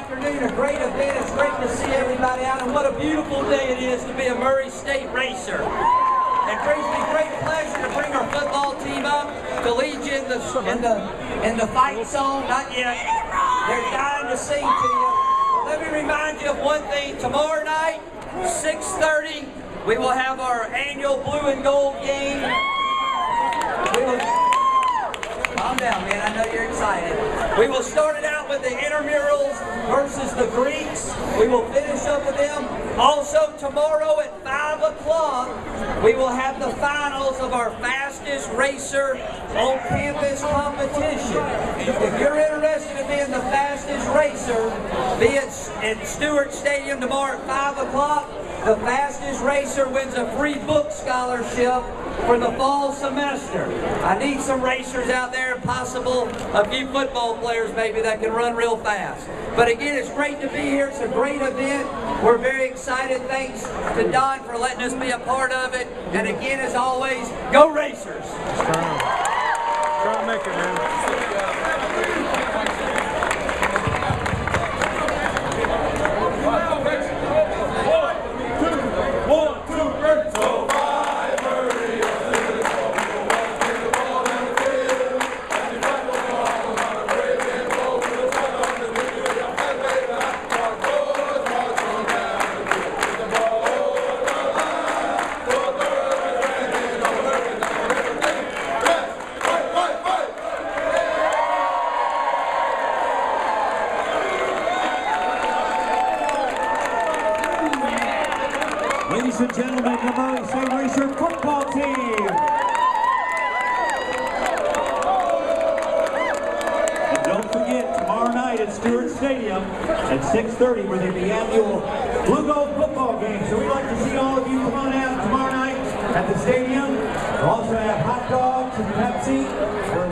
afternoon, a great event. It's great to see everybody out, and what a beautiful day it is to be a Murray State racer. It brings me great pleasure to bring our football team up to lead you in the in the in the fight song. Not yet. They're dying to sing to you. Let me remind you of one thing. Tomorrow night, 6:30, we will have our annual blue and gold game. Will, calm down, man. I know you're excited. We will start it out with the intramurals versus the Greeks. We will finish up with them. Also, tomorrow at 5 o'clock, we will have the finals of our fastest racer on campus competition. If you're interested in being the fastest racer, be at Stewart Stadium tomorrow at 5 o'clock. The fastest racer wins a free book scholarship for the fall semester. I need some racers out there, possible, a few football players maybe that can run real fast. But again, it's great to be here. It's a great event. We're very excited. Thanks to Don for letting us be a part of it. And again, as always, go Racers! Try to make it, man. Ladies and gentlemen, the Murray Racer football team. And don't forget, tomorrow night at Stewart Stadium at 6.30 where they the annual Blue Gold football game. So we'd like to see all of you come on out tomorrow night at the stadium. We'll also have hot dogs and Pepsi